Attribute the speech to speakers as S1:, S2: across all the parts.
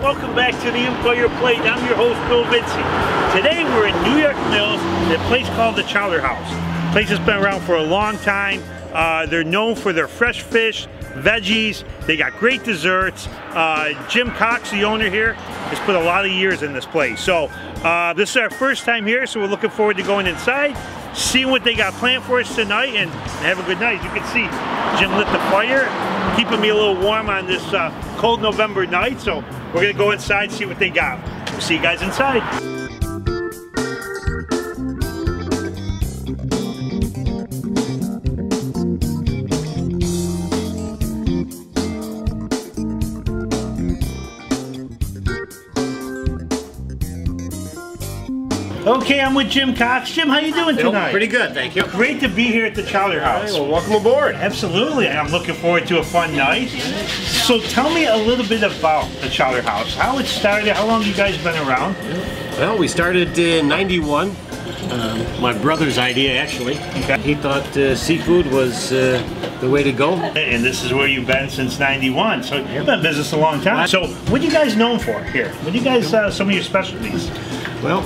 S1: Welcome back to the Empire Plate. I'm your host, Bill Vinci. Today we're in New York Mills at a place called the Chowder House. The place has been around for a long time. Uh, they're known for their fresh fish, veggies, they got great desserts. Uh, Jim Cox, the owner here, has put a lot of years in this place. So uh, this is our first time here, so we're looking forward to going inside, seeing what they got planned for us tonight, and have a good night. As you can see, Jim lit the fire, keeping me a little warm on this uh, cold November night. So we're gonna go inside, see what they got. We'll see you guys inside. Okay, I'm with Jim Cox. Jim, how you doing tonight?
S2: Pretty good, thank you.
S1: Great to be here at the Chowder House.
S2: Well, welcome aboard.
S1: Absolutely, I'm looking forward to a fun night. So tell me a little bit about the Chowder House, how it started, how long you guys been around?
S2: Well, we started in 91. Um, my brother's idea, actually.
S1: Okay.
S2: He thought uh, seafood was uh, the way to go.
S1: And this is where you've been since 91, so you've been in business a long time. So what are you guys known for here? What are you guys, uh, some of your specialties?
S2: Well,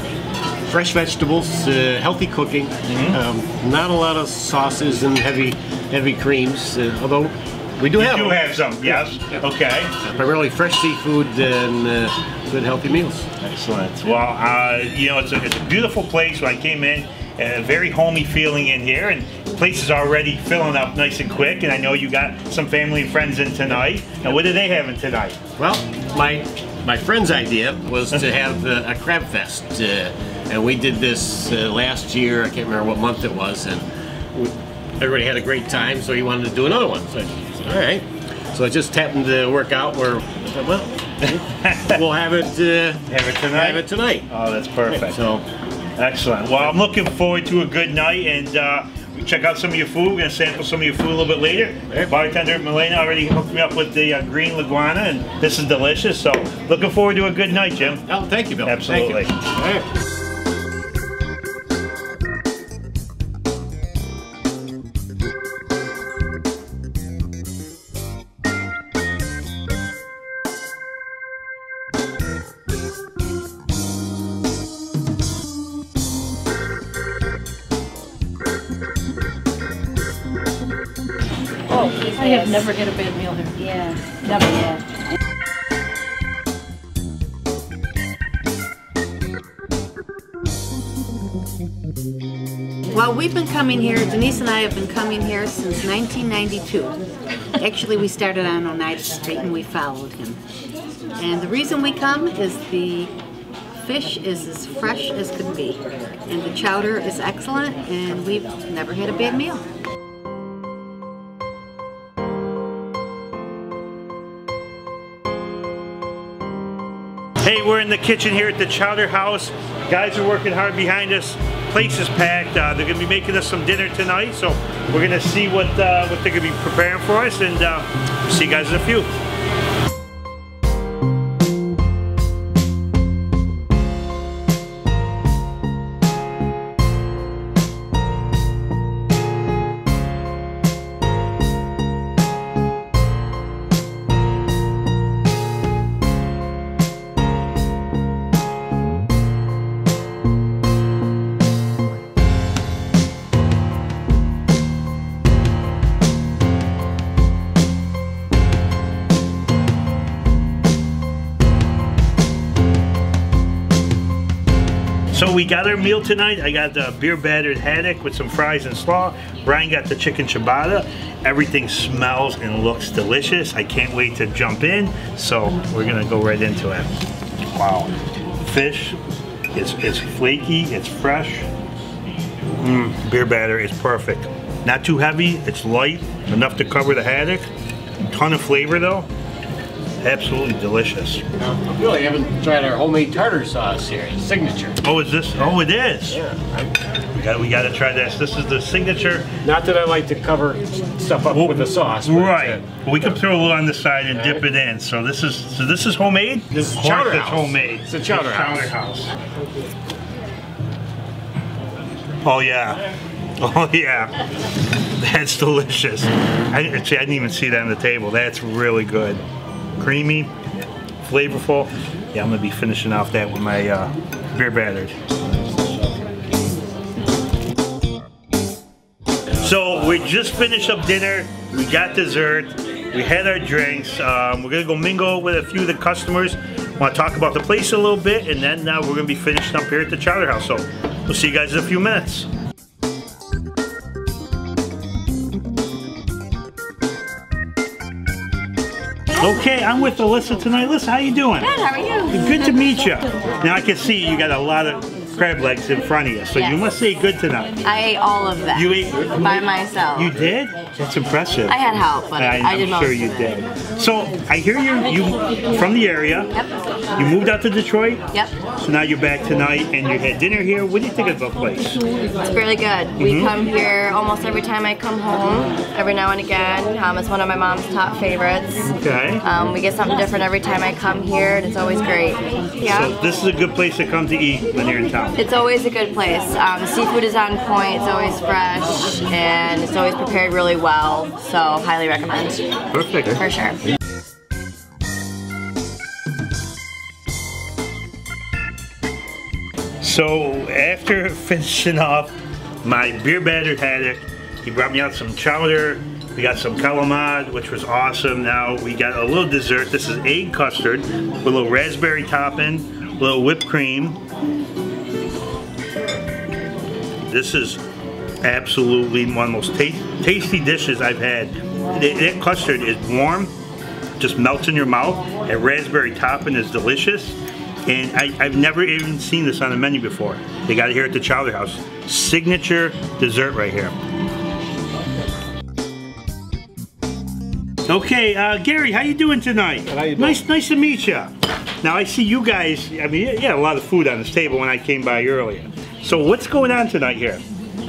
S2: fresh vegetables, uh, healthy cooking,
S1: Mm-hmm.
S2: um, not a lot of sauces and heavy heavy creams, uh, although we do
S1: You
S2: have
S1: do
S2: them.
S1: have some, yes? Okay.
S2: primarily fresh seafood and uh, good healthy meals.
S1: Excellent. Well, uh, you know, it's a, it's a beautiful place. When I came in, a very homey feeling in here, and the place is already filling up nice and quick. And I know you got some family and friends in tonight. Now, what are they having tonight?
S2: Well, my my friend's idea was to have uh, a crab fest, uh, and we did this uh, last year. I can't remember what month it was, and we, everybody had a great time. So he wanted to do another one. So I said, all right. So it just happened to work out where, well, we'll have it. Uh,
S1: Have it tonight?
S2: Have it tonight.
S1: Oh, that's perfect.
S2: So
S1: Excellent. Well, I'm looking forward to a good night, and uh, we check out some of your food. We're gonna sample some of your food a little bit later. Bartender Milena already hooked me up with the uh, green iguana, and this is delicious. So, looking forward to a good night, Jim.
S2: oh, thank you, Bill.
S1: Absolutely.
S3: I have never had a bad meal here.
S4: Yeah,
S3: Never.
S4: yeah.
S5: Well, we've been coming here, Denise and I have been coming here since 1992. Actually, we started on Oneida Street and we followed him. And the reason we come is the fish is as fresh as could be. And the chowder is excellent and we've never had a bad meal.
S1: Hey, we're in the kitchen here at the Chowder House. Guys are working hard behind us. Place is packed. Uh, they're gonna be making us some dinner tonight, so we're gonna see what uh, what they're gonna be preparing for us, and uh, see you guys in a few. Got our meal tonight. I got the beer battered haddock with some fries and slaw. Brian got the chicken ciabatta. Everything smells and looks delicious. I can't wait to jump in. So we're gonna go right into it. Wow. Fish, it's, it's flaky, it's fresh. Mm, beer batter is perfect. Not too heavy, it's light, enough to cover the haddock. Ton of flavor though. Absolutely delicious.
S2: I really haven't tried our homemade tartar sauce here. It's signature.
S1: Oh, is this? Oh, it is.
S2: Yeah.
S1: We got we got to try this. This is the signature.
S2: Not that I like to cover stuff up with the sauce.
S1: Right.
S2: uh,
S1: we can throw a little on the side and dip it in. So this is so this is homemade.
S2: This is Chowder
S1: it's
S2: House.
S1: homemade.
S2: It's a Chowder House.
S1: Chowder house. Oh yeah. Oh yeah. That's delicious. I, see, I didn't even see that on the table. That's really good. Creamy, flavorful. Yeah, I'm gonna be finishing off that with my uh, beer battered. So we just finished up dinner. We got dessert. We had our drinks. Um, we're gonna go mingle with a few of the customers. Want to talk about the place a little bit, and then uh, we're gonna be finishing up here at the Chowder House. So we'll see you guys in a few minutes. Okay, I'm with Alyssa tonight. Alyssa, how you doing?
S3: Good, how are you?
S1: Good to meet you. Now I can see you got a lot of crab legs in front of you, so you must say good tonight.
S3: I ate all of them.
S1: You ate
S3: by myself.
S1: You did? That's impressive.
S3: I had help, but I,
S1: I'm
S3: did most
S1: sure
S3: of
S1: you
S3: it.
S1: did. So I hear you you from the area.
S3: Yep.
S1: You moved out to Detroit.
S3: Yep.
S1: So now you're back tonight, and you had dinner here. What do you think of the place?
S3: It's really good. We
S1: Mm-hmm.
S3: come here almost every time I come home, every now and again. Um, it's one of my mom's top favorites.
S1: Okay.
S3: Um, we get something different every time I come here, and it's always great. Yeah.
S1: So this is a good place to come to eat when you're in town.
S3: It's always a good place. Um, seafood is on point. It's always fresh, and it's always prepared really well. So highly recommend
S1: Perfect.
S3: for sure.
S1: So after finishing off my beer battered haddock, he brought me out some chowder. We got some calamad, which was awesome. Now we got a little dessert. This is egg custard with a little raspberry topping, a little whipped cream. This is absolutely one of the most ta- tasty dishes I've had. That that custard is warm, just melts in your mouth. And raspberry topping is delicious. And I, I've never even seen this on the menu before. They got it here at the Chowder House. Signature dessert right here. Okay, uh, Gary, how you doing tonight?
S4: How you doing?
S1: Nice, nice to meet you. Now I see you guys. I mean, you had a lot of food on this table when I came by earlier. So what's going on tonight here?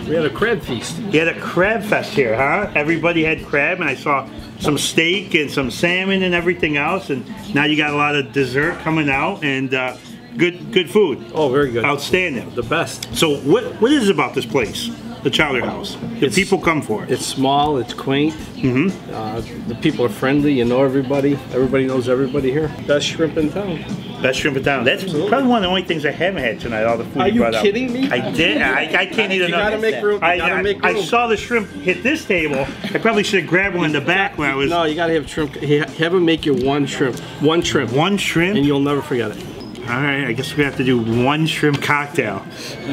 S4: We had a crab feast.
S1: You had a crab fest here, huh? Everybody had crab, and I saw some steak and some salmon and everything else. And now you got a lot of dessert coming out and uh, good, good food.
S4: Oh, very good.
S1: Outstanding.
S4: The best.
S1: So what, what is it about this place, the Chowder House? The
S4: It's-
S1: people come for it.
S4: It's small. It's quaint. Mm-hmm. Uh, the people are friendly. You know everybody. Everybody knows everybody here. Best shrimp in town.
S1: Best shrimp in town. That's probably one of the only things I haven't had tonight. All the food
S4: Are
S1: you
S4: you
S1: brought
S4: kidding
S1: out.
S4: me?
S1: I did. I, I can't eat
S4: You
S1: enough.
S4: gotta make room. You
S1: I,
S4: gotta
S1: I-
S4: make
S1: I
S4: room.
S1: saw the shrimp hit this table. I probably should have grabbed one in the back when I was.
S4: No, you gotta have shrimp. Have them make you one shrimp. One shrimp.
S1: One shrimp.
S4: And you'll never forget it.
S1: All right, I guess we have to do one shrimp cocktail.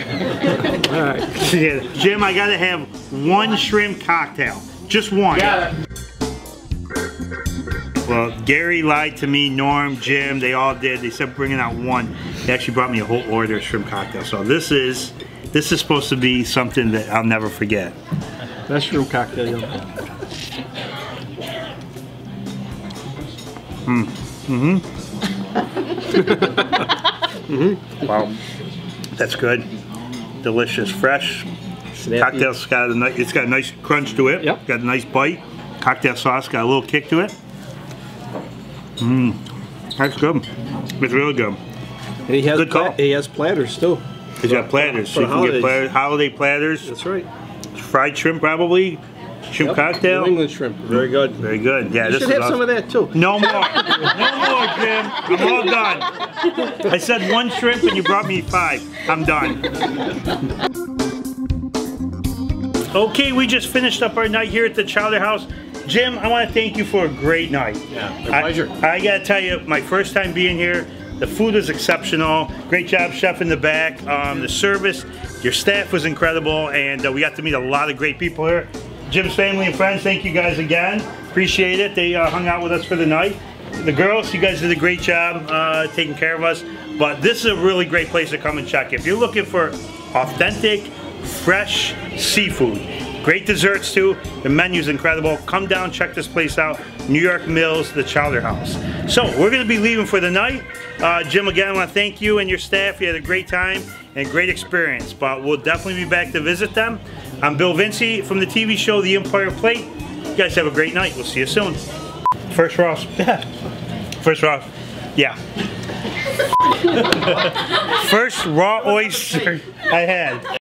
S4: All right.
S1: Jim, I gotta have one shrimp cocktail. Just one. Well, Gary lied to me, Norm, Jim, they all did. They said bringing out one. They actually brought me a whole order of shrimp cocktail. So this is this is supposed to be something that I'll never forget.
S4: Best shrimp cocktail. you'll- hmm. mm-hmm. Mm-hmm.
S1: Wow, that's good, delicious, fresh.
S4: Snappy.
S1: Cocktail's got a nice, it's got a nice crunch to it.
S4: Yep.
S1: Got a nice bite. Cocktail sauce got a little kick to it. Mmm, that's good. It's really good.
S4: And he has
S1: Good call.
S4: he has platters too.
S1: He's got platters.
S4: For
S1: you can get holiday platters,
S4: That's right.
S1: fried shrimp probably, shrimp
S4: Yep.
S1: cocktail.
S4: New England shrimp. Very good.
S1: Very good. Yeah,
S4: You
S1: this
S4: should have
S1: awesome.
S4: some of that too.
S1: No more. no more, Jim. I'm all done. I said one shrimp and you brought me five. I'm done. Okay, we just finished up our night here at the Chowder House. Jim, I want to thank you for a great night.
S4: Yeah, my pleasure.
S1: I, I gotta tell you, my first time being here, the food was exceptional. Great job, chef in the back. Um, the service, your staff was incredible, and uh, we got to meet a lot of great people here. Jim's family and friends, thank you guys again. Appreciate it. They uh, hung out with us for the night. The girls, you guys did a great job uh, taking care of us. But this is a really great place to come and check. If you're looking for authentic, fresh seafood, Great desserts too. The menu's incredible. Come down, check this place out. New York Mills, the Chowder House. So we're gonna be leaving for the night. Uh, Jim, again, I wanna thank you and your staff. You had a great time and great experience, but we'll definitely be back to visit them. I'm Bill Vinci from the TV show The Empire Plate. You guys have a great night. We'll see you soon. First Ross. First Ross. Yeah. First raw oyster I had.